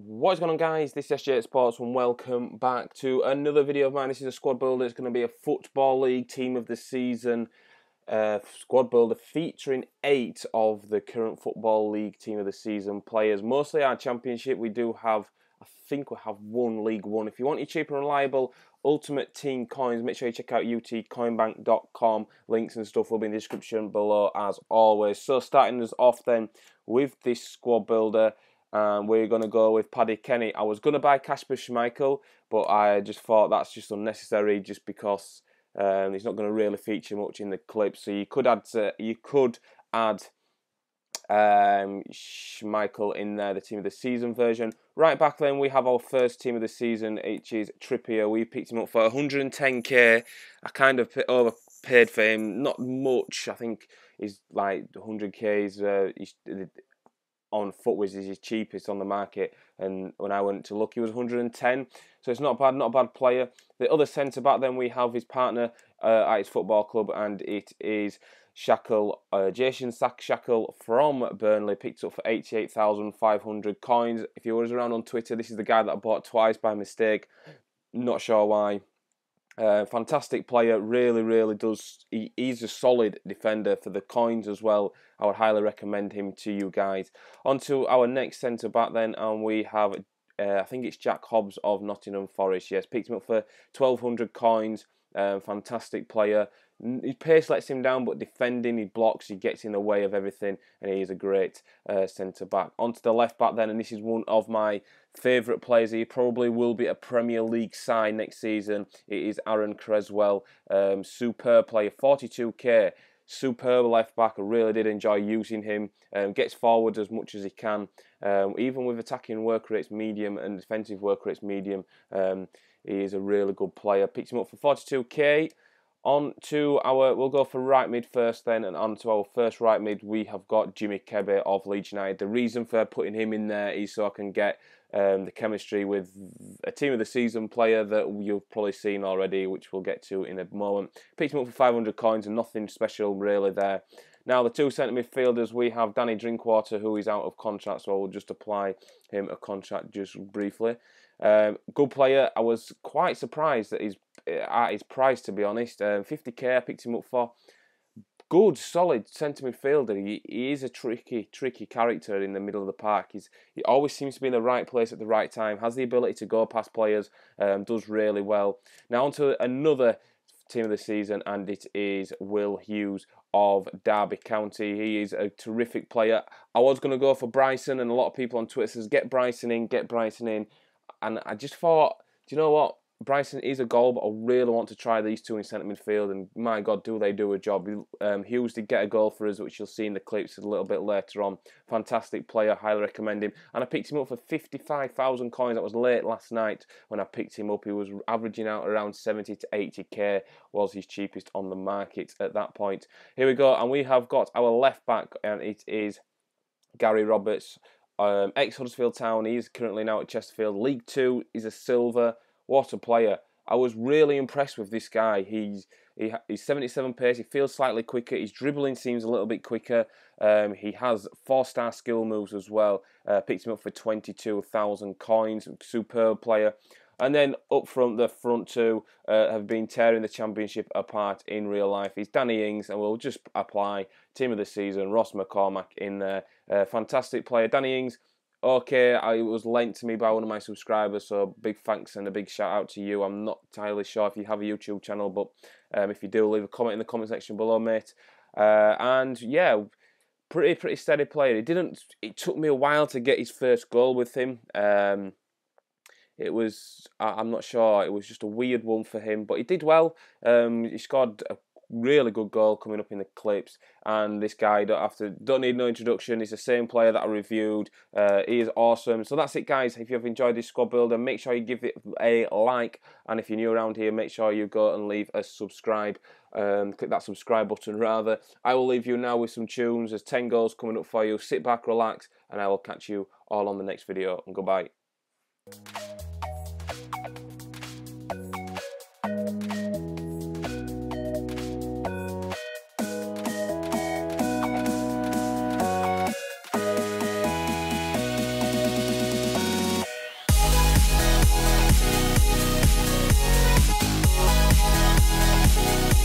What's going on guys, this is SJ Sports and welcome back to another video of mine. This is a squad builder, it's going to be a Football League team of the season uh, squad builder featuring eight of the current Football League team of the season players. Mostly our championship, we do have, I think we have one League One. If you want your cheap and reliable Ultimate Team coins, make sure you check out utcoinbank.com. Links and stuff will be in the description below as always. So starting us off then with this squad builder, and we're going to go with Paddy Kenny. I was going to buy Kasper Schmeichel, but I just thought that's just unnecessary just because um, he's not going to really feature much in the clip. So you could add you could add um, Schmeichel in there, the team of the season version. Right back then, we have our first team of the season, which is Trippier. We picked him up for 110k. I kind of overpaid for him, not much. I think he's like 100k. He's, uh, he's on Futwiz is his cheapest on the market, and when I went to look, he was 110. So it's not bad, not a bad player. The other centre back then we have his partner uh, at his football club, and it is Shackell, uh, Jason Sack Shackell from Burnley, picked up for 88,500 coins. If you was around on Twitter, this is the guy that I bought twice by mistake. Not sure why. Uh, fantastic player, really, really does. He, he's a solid defender for the coins as well. I would highly recommend him to you guys. On to our next centre back then, and we have, uh, I think it's Jack Hobbs of Nottingham Forest. Yes, picked him up for 1,200 coins. Um, fantastic player. His pace lets him down, but defending, he blocks, he gets in the way of everything, and he is a great uh, centre back. Onto the left back then, and this is one of my favourite players. He probably will be a Premier League side next season. It is Aaron Cresswell, um, superb player, 42k. Superb left back. I really did enjoy using him. Um, gets forward as much as he can. Um, even with attacking work rates medium and defensive work rates medium, um, he is a really good player. Picked him up for 42k. On to our, we'll go for right mid first then, and on to our first right mid, we have got Jimmy Kebe of Leeds United. The reason for putting him in there is so I can get um, the chemistry with a team of the season player that you've probably seen already, which we'll get to in a moment. Picked him up for 500 coins and nothing special really there. Now, the two centre midfielders, we have Danny Drinkwater, who is out of contract, so I will just apply him a contract just briefly. Um, good player. I was quite surprised that he's at his price, to be honest. Um, 50k I picked him up for. Good, solid centre midfielder. He, he is a tricky, tricky character in the middle of the park. He's, he always seems to be in the right place at the right time, has the ability to go past players, um, does really well. Now, on to another team of the season, and it is Will Hughes of Derby County. He is a terrific player. I was going to go for Bryson, and a lot of people on Twitter says, get Bryson in, get Bryson in. And I just thought, do you know what? Bryson is a goal, but I really want to try these two in centre midfield. And my God, do they do a job? Um, Hughes did get a goal for us, which you'll see in the clips a little bit later on. Fantastic player, highly recommend him. And I picked him up for 55,000 coins. That was late last night when I picked him up. He was averaging out around 70 to 80k, was his cheapest on the market at that point. Here we go, and we have got our left back, and it is Gary Roberts. Um, ex Huddersfield Town, he's currently now at Chesterfield. League Two, he's a silver what a player! I was really impressed with this guy. He's he, he's 77 pace. He feels slightly quicker. His dribbling seems a little bit quicker. Um, he has four-star skill moves as well. Uh, picked him up for 22,000 coins. Superb player. And then up front, the front two uh, have been tearing the championship apart in real life. He's Danny Ings, and we'll just apply team of the season. Ross McCormack in there. Uh, fantastic player. Danny Ings okay, I was lent to me by one of my subscribers, so big thanks and a big shout out to you. I'm not entirely sure if you have a YouTube channel, but um, if you do, leave a comment in the comment section below, mate. Uh, and yeah, pretty pretty steady player. It didn't. It took me a while to get his first goal with him. Um, it was I'm not sure. It was just a weird one for him, but he did well. Um, he scored a really good goal coming up in the clips. And this guy don't have to don't need no introduction. He's the same player that I reviewed. Uh, he is awesome. So that's it, guys. If you've enjoyed this squad builder, make sure you give it a like. And if you're new around here, make sure you go and leave a subscribe. Um, click that subscribe button rather. I will leave you now with some tunes. There's 10 goals coming up for you. Sit back, relax, and I will catch you all on the next video. And goodbye.